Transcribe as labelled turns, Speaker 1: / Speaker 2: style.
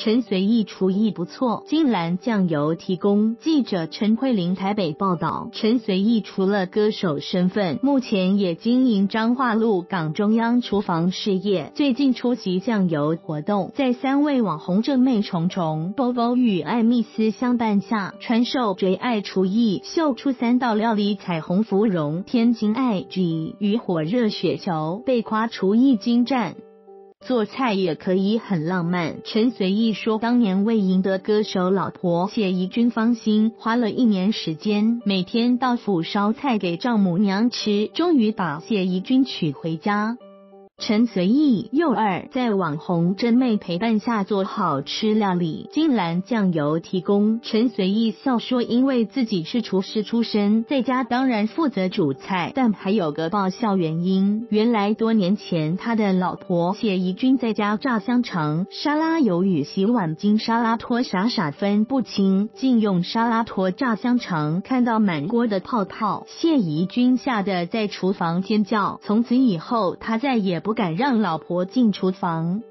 Speaker 1: 陈随意厨艺不错，金兰酱油提供。记者陈慧玲台北报道，陈随意除了歌手身份，目前也经营彰化路港中央厨房事业。最近出席酱油活动，在三位网红正妹重重、Bobo 与艾蜜斯相伴下，传授追爱厨艺，秀出三道料理：彩虹芙蓉、天津爱 G 与火热雪球，被夸厨艺精湛。做菜也可以很浪漫。陈随意说，当年为赢得歌手老婆谢怡君芳心，花了一年时间，每天到府烧菜给丈母娘吃，终于把谢怡君娶回家。陈随意幼儿在网红真妹陪伴下做好吃料理，金兰酱油提供。陈随意笑说，因为自己是厨师出身，在家当然负责煮菜，但还有个爆笑原因。原来多年前他的老婆谢怡君在家炸香肠，沙拉油与洗碗巾沙拉托傻傻分不清，竟用沙拉托炸香肠，看到满锅的泡泡，谢怡君吓得在厨房尖叫。从此以后，他再也不敢让老婆进厨房。